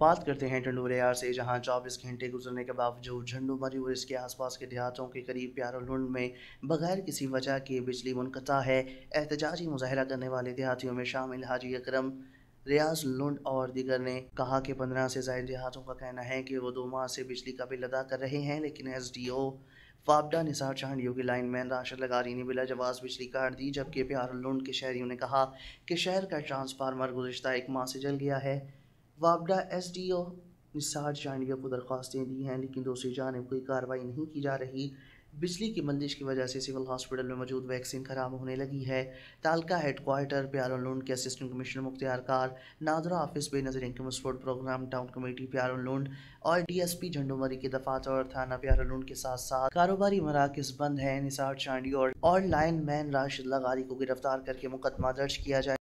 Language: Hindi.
बात करते हैं टंडोरियार से, जहाँ 24 घंटे गुजरने के बावजूद झंडूमरी और इसके आसपास के देहातों के करीब प्यारोलुंड में बगैर किसी वजह के बिजली मुनकता है। एहतजाजी मुजाहरा करने वाले देहातियों में शामिल हाजी अक्रम, रियाज लुंड और दीगर ने कहा कि पंद्रह से ज़्यादा देहातों का कहना है कि वो दो माह से बिजली का बिल अदा कर रहे हैं, लेकिन एस डी ओ फाबडा निसार लाइन मैन राशद लगारी ने बिला जवाब बिजली काट दी, जबकि प्यारुलुंड के शहरियों ने कहा कि शहर का ट्रांसफार्मर गुजशत एक माह से जल गया है। वापडा S D O Nisar Chandia को दरख्वास्तें दी हैं लेकिन दूसरी जानब कोई कार्रवाई नहीं की जा रही। बिजली की बंदिश की वजह से सिविल हॉस्पिटल में मौजूद वैक्सीन खराब होने लगी है। तालका हेडक्वार्टर प्यारोलूड के assistant commissioner Mukhtiarkar NADRA office Benazir income support program town committee और डी एस पी झंडूमरी के दफात और थाना प्यारोलूड के साथ साथ कारोबारी मराकज बंद हैं। निसार चांडी और, और लाइन मैन राशिद लगारी को गिरफ़्तार करके मुकदमा दर्ज किया जाए।